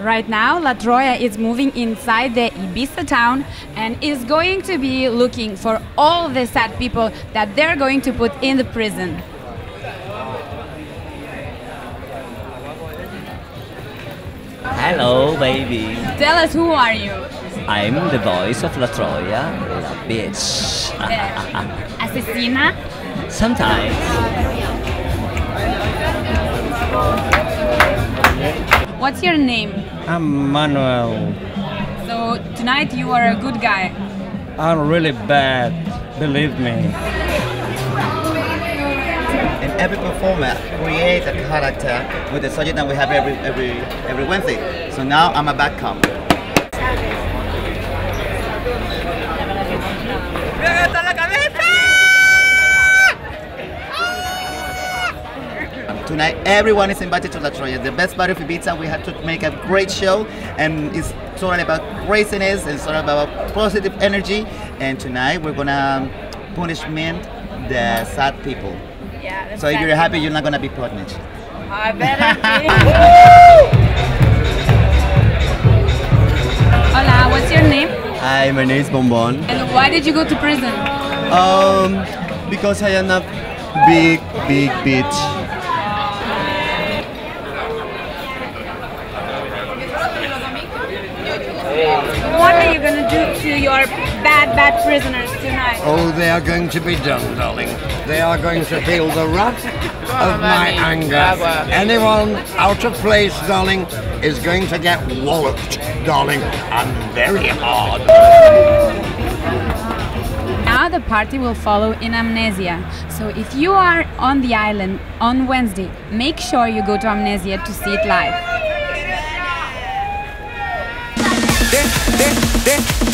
Right now, La Troya is moving inside the Ibiza town and is going to be looking for all the sad people that they're going to put in the prison. Hello, baby. Tell us who are you? I'm the voice of La Troya, la bitch. Asesina? Sometimes. What's your name? I'm Manuel. So tonight you are a good guy. I'm really bad, believe me. in every performer create a character with the subject that we have every every every Wednesday. So now I'm a bad cop. Tonight, everyone is invited to La Troya, the best party of Ibiza. We had to make a great show, and it's totally about craziness and sort of about positive energy. And tonight, we're gonna punishment the sad people. Yeah. So if you're happy, you're not gonna be punished. I better be. Hola, what's your name? Hi, my name is Bonbon. And why did you go to prison? Um, because I am a big, big bitch. What are you gonna do to your bad, bad prisoners tonight? Oh, they are going to be done, darling. They are going to feel the wrath of my anger. Anyone out of place, darling, is going to get walloped, darling, and very hard. Now the party will follow in Amnesia. So if you are on the island on Wednesday, make sure you go to Amnesia to see it live.